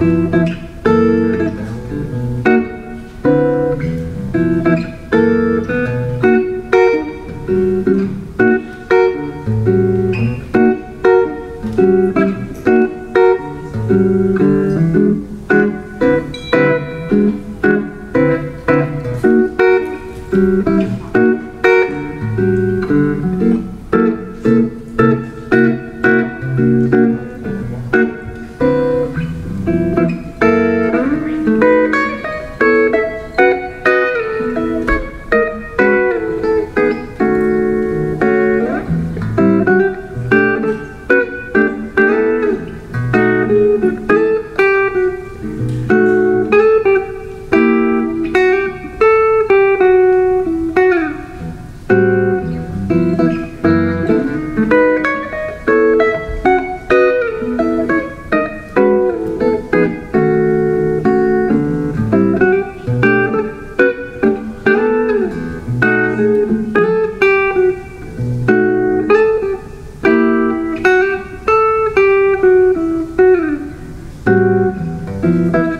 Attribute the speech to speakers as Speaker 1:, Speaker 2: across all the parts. Speaker 1: thank you Thank you.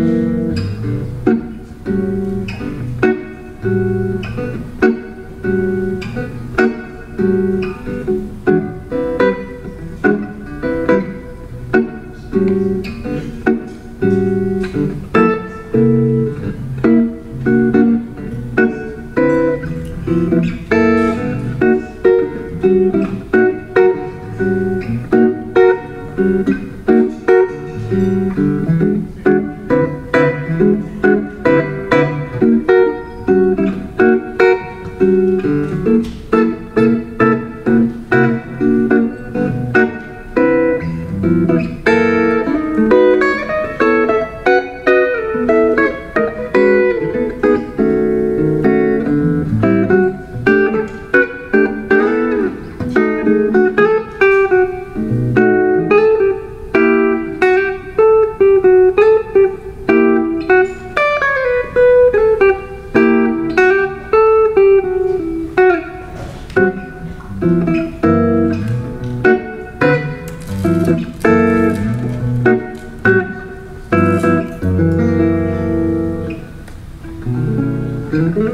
Speaker 1: Música Mm-hmm.